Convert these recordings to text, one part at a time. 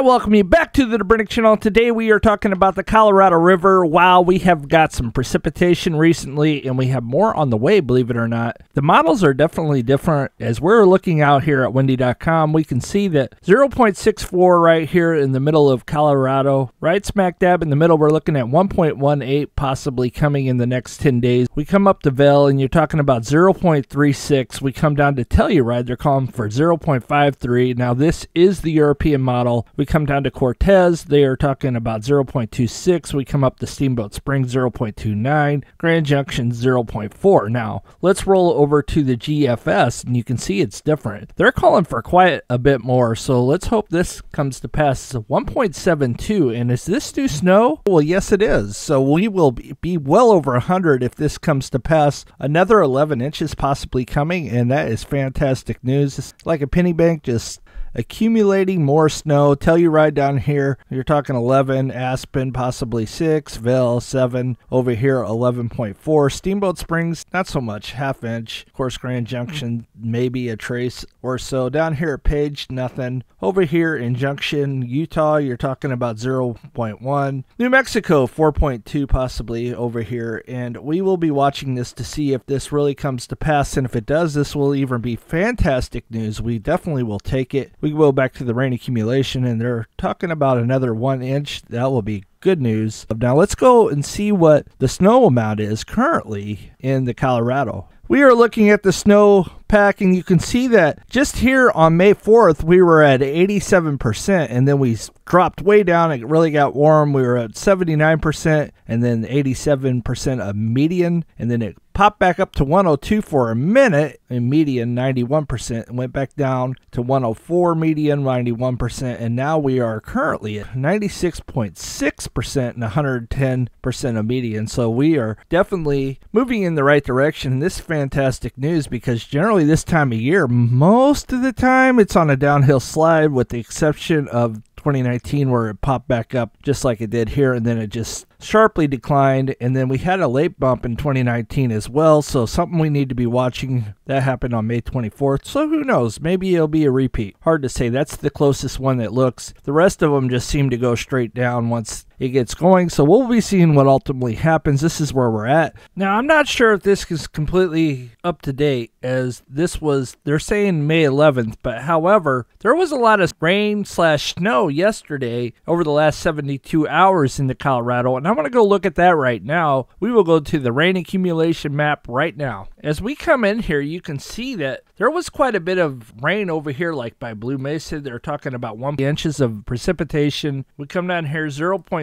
I welcome you back to the Dobrinich Channel. Today we are talking about the Colorado River. Wow, we have got some precipitation recently, and we have more on the way, believe it or not. The models are definitely different. As we're looking out here at windy.com, we can see that 0.64 right here in the middle of Colorado, right smack dab in the middle, we're looking at 1.18 possibly coming in the next 10 days. We come up to Vail, and you're talking about 0.36. We come down to Telluride, they're calling for 0.53. Now, this is the European model. We come down to Cortez, they are talking about 0.26. We come up to Steamboat Springs, 0.29. Grand Junction, 0.4. Now, let's roll over to the GFS, and you can see it's different. They're calling for quite a bit more, so let's hope this comes to pass. 1.72, and is this new snow? Well, yes, it is. So we will be well over 100 if this comes to pass. Another 11 inches possibly coming, and that is fantastic news. It's like a penny bank just accumulating more snow. Telluride down here, you're talking 11, Aspen possibly 6, Vail 7, over here 11.4. Steamboat Springs, not so much, half inch. Of course, Grand Junction, maybe a trace or so. Down here at Page, nothing. Over here in Junction, Utah, you're talking about 0.1. New Mexico, 4.2 possibly over here. And we will be watching this to see if this really comes to pass. And if it does, this will even be fantastic news. We definitely will take it. We go back to the rain accumulation, and they're talking about another one inch. That will be good news. Now let's go and see what the snow amount is currently in the Colorado. We are looking at the snow pack, and you can see that just here on May 4th, we were at 87%, and then we dropped way down. It really got warm. We were at 79%, and then 87% of median, and then it popped back up to 102 for a minute in median 91% and went back down to 104 median 91% and now we are currently at 96.6% and 110% of median so we are definitely moving in the right direction this is fantastic news because generally this time of year most of the time it's on a downhill slide with the exception of 2019 where it popped back up just like it did here and then it just sharply declined. And then we had a late bump in 2019 as well. So something we need to be watching. That happened on May 24th so who knows? Maybe it'll be a repeat. Hard to say. That's the closest one that looks. The rest of them just seem to go straight down once it gets going. So we'll be seeing what ultimately happens. This is where we're at. Now, I'm not sure if this is completely up to date as this was, they're saying May 11th, but however, there was a lot of rain slash snow yesterday over the last 72 hours in the Colorado. And I'm going to go look at that right now. We will go to the rain accumulation map right now. As we come in here, you can see that there was quite a bit of rain over here, like by Blue Mesa. They're talking about one inches of precipitation. We come down here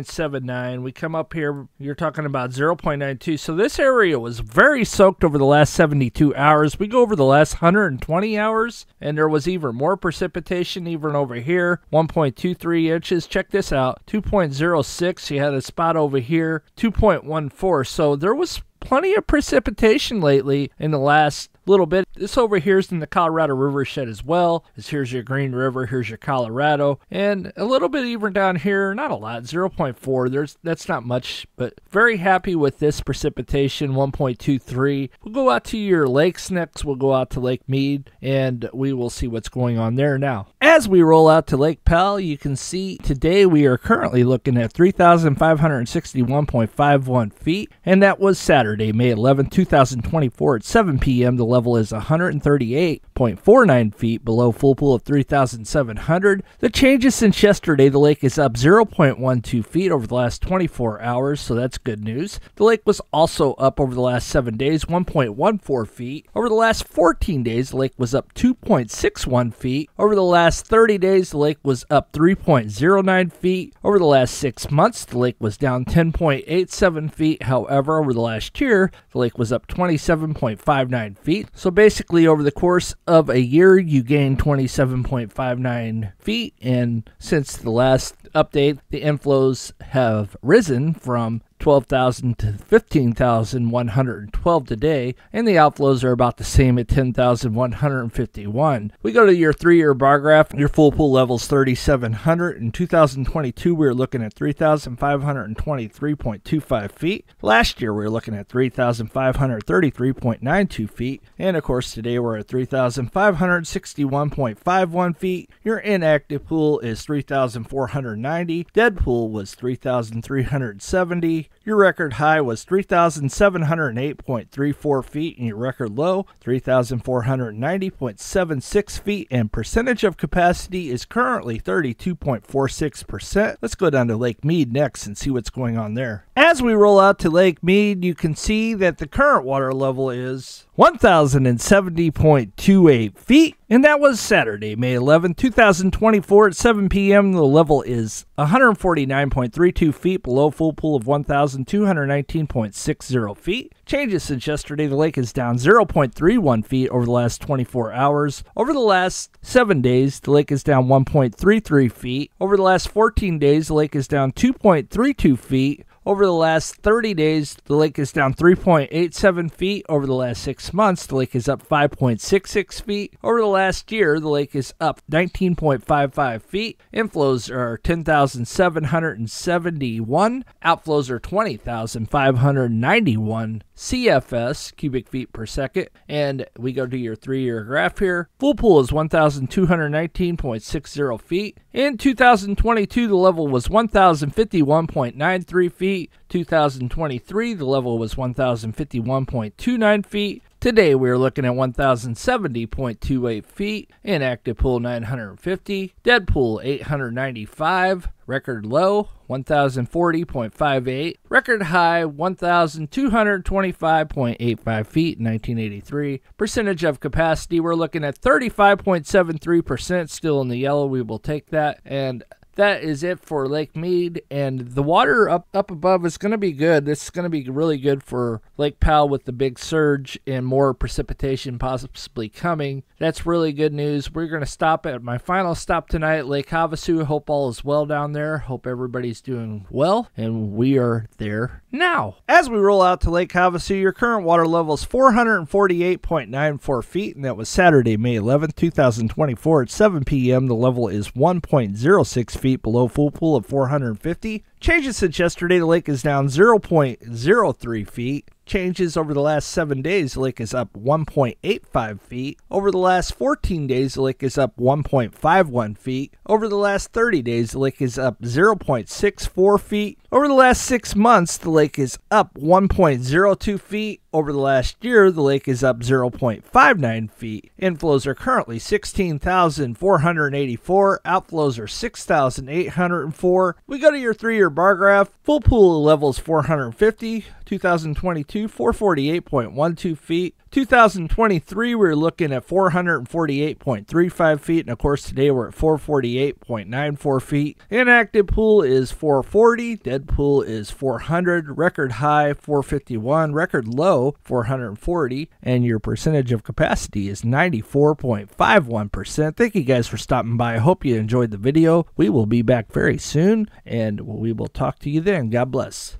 0.79. We come up here, you're talking about 0.92. So this area was very soaked over the last 72 hours. We go over the last 120 hours, and there was even more precipitation, even over here 1.23 inches. Check this out 2.06. You had a spot over here, 2.14. So there was plenty of precipitation lately in the last little bit. This over here is in the Colorado River shed as well. As here's your Green River, here's your Colorado, and a little bit even down here, not a lot, 0.4. There's that's not much, but very happy with this precipitation, 1.23. We'll go out to your lakes next. We'll go out to Lake Mead, and we will see what's going on there now. As we roll out to Lake Powell, you can see today we are currently looking at 3,561.51 feet, and that was Saturday, May 11, 2024 at 7 p.m. The level is 138.49 feet below full pool of 3,700. The changes since yesterday, the lake is up 0.12 feet over the last 24 hours, so that's good news. The lake was also up over the last 7 days 1.14 feet. Over the last 14 days, the lake was up 2.61 feet. Over the last 30 days, the lake was up 3.09 feet. Over the last 6 months, the lake was down 10.87 feet. However, over the last year, the lake was up 27.59 feet. So basically, over the course of a year, you gain 27.59 feet. And since the last update, the inflows have risen from 12,000 to 15,112 today, and the outflows are about the same at 10,151. We go to your three year bar graph, your full pool levels 3,700. In 2022, we were looking at 3,523.25 feet. Last year, we were looking at 3,533.92 feet. And of course, today we're at 3,561.51 feet. Your inactive pool is 3,490. Dead pool was 3,370. Your record high was 3,708.34 feet, and your record low, 3,490.76 feet. And percentage of capacity is currently 32.46%. Let's go down to Lake Mead next and see what's going on there. As we roll out to Lake Mead, you can see that the current water level is 1,070.28 feet. And that was Saturday, May 11, 2024 at 7 p.m. The level is 149.32 feet below full pool of 1,219.60 feet. Changes since yesterday, the lake is down 0.31 feet over the last 24 hours. Over the last 7 days, the lake is down 1.33 feet. Over the last 14 days, the lake is down 2.32 feet. Over the last 30 days, the lake is down 3.87 feet. Over the last six months, the lake is up 5.66 feet. Over the last year, the lake is up 19.55 feet. Inflows are 10,771. Outflows are 20,591 CFS, cubic feet per second. And we go to your three year graph here. Full pool is 1,219.60 feet. In 2022, the level was 1,051.93 feet. 2023, the level was 1,051.29 feet. Today we are looking at 1,070.28 feet, inactive pool 950, dead pool 895, record low 1,040.58, record high 1,225.85 feet in 1983. Percentage of capacity we're looking at 35.73%, still in the yellow. We will take that. And that is it for Lake Mead. And the water up, up above is going to be good. This is going to be really good for Lake Powell with the big surge and more precipitation possibly coming. That's really good news. We're going to stop at my final stop tonight Lake Havasu. Hope all is well down there. Hope everybody's doing well. And we are there now. As we roll out to Lake Havasu, your current water level is 448.94 feet. And that was Saturday, May 11th, 2024 at 7 p.m. The level is 1.06 feet feet below full pool of 450. Changes since yesterday, the lake is down 0.03 feet. Changes over the last seven days, the lake is up 1.85 feet. Over the last 14 days, the lake is up 1.51 feet. Over the last 30 days, the lake is up 0.64 feet. Over the last six months, the lake is up 1.02 feet. Over the last year, the lake is up 0.59 feet. Inflows are currently 16,484. Outflows are 6,804. We go to your three year bar graph. Full pool levels 450. 2022, 448.12 feet. 2023, we are looking at 448.35 feet. And of course, today we're at 448.94 feet. Inactive pool is 440. Dead pool is 400. Record high 451. Record low 440. And your percentage of capacity is 94.51%. Thank you guys for stopping by. I hope you enjoyed the video. We will be back very soon and we will talk to you then. God bless.